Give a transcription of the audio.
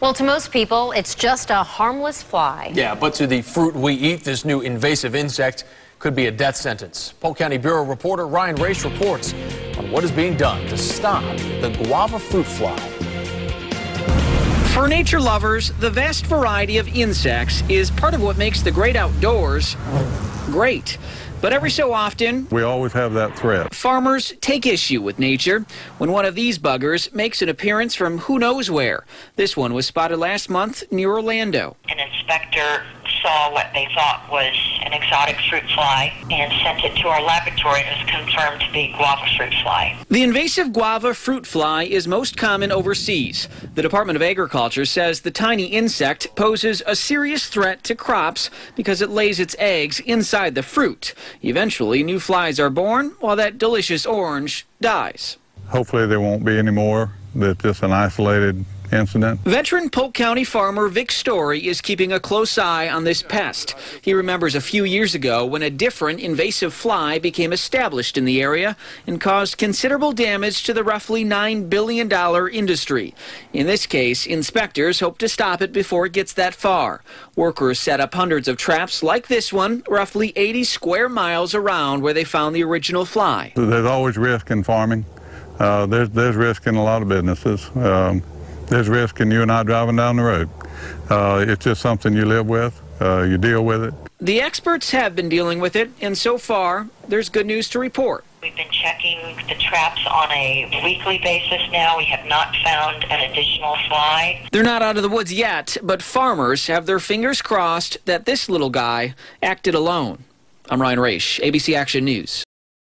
Well, to most people, it's just a harmless fly. Yeah, but to the fruit we eat, this new invasive insect could be a death sentence. Polk County Bureau reporter Ryan Raiche reports on what is being done to stop the guava fruit fly. For nature lovers, the vast variety of insects is part of what makes the great outdoors great. But every so often, we always have that threat. Farmers take issue with nature when one of these buggers makes an appearance from who knows where. This one was spotted last month near Orlando. An inspector saw what they thought was an exotic fruit fly and sent it to our laboratory and it was confirmed to be guava fruit fly. The invasive guava fruit fly is most common overseas. The Department of Agriculture says the tiny insect poses a serious threat to crops because it lays its eggs inside the fruit. Eventually, new flies are born while that delicious orange dies. Hopefully there won't be any more. That just an isolated incident. Veteran Polk County farmer Vic Story is keeping a close eye on this pest. He remembers a few years ago when a different invasive fly became established in the area and caused considerable damage to the roughly $9 billion industry. In this case, inspectors hope to stop it before it gets that far. Workers set up hundreds of traps like this one, roughly 80 square miles around where they found the original fly. There's always risk in farming. Uh, there's, there's risk in a lot of businesses. Um, there's risk in you and I driving down the road. Uh, it's just something you live with. Uh, you deal with it. The experts have been dealing with it, and so far, there's good news to report. We've been checking the traps on a weekly basis now. We have not found an additional fly. They're not out of the woods yet, but farmers have their fingers crossed that this little guy acted alone. I'm Ryan Raiche, ABC Action News.